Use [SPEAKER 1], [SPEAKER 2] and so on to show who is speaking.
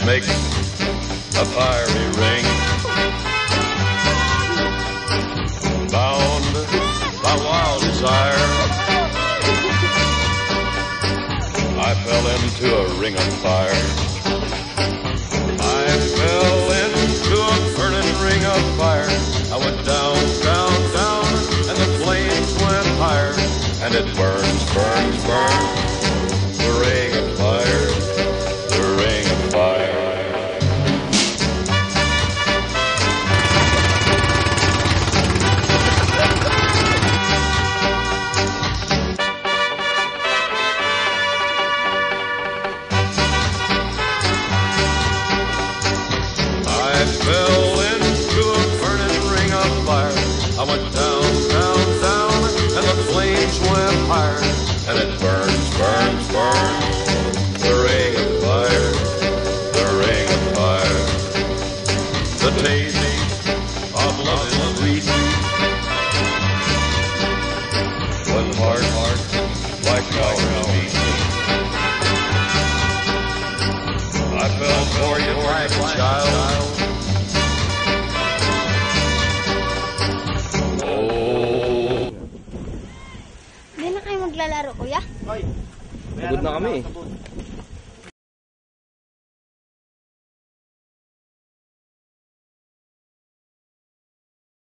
[SPEAKER 1] and make a fiery ring. Bound by wild desire, I fell into a ring of fire. I fell into a burning ring of fire. I went down, down, down, and the flames went higher, and it burns, burns, burns. And it burns, burns, burns. The ring of fire, the ring of fire. The taste of love is sweet. When heart, heart, like ours beat. I fell for you like a child.
[SPEAKER 2] laro, kuya? Oy.
[SPEAKER 3] Pagod na kami. Eh.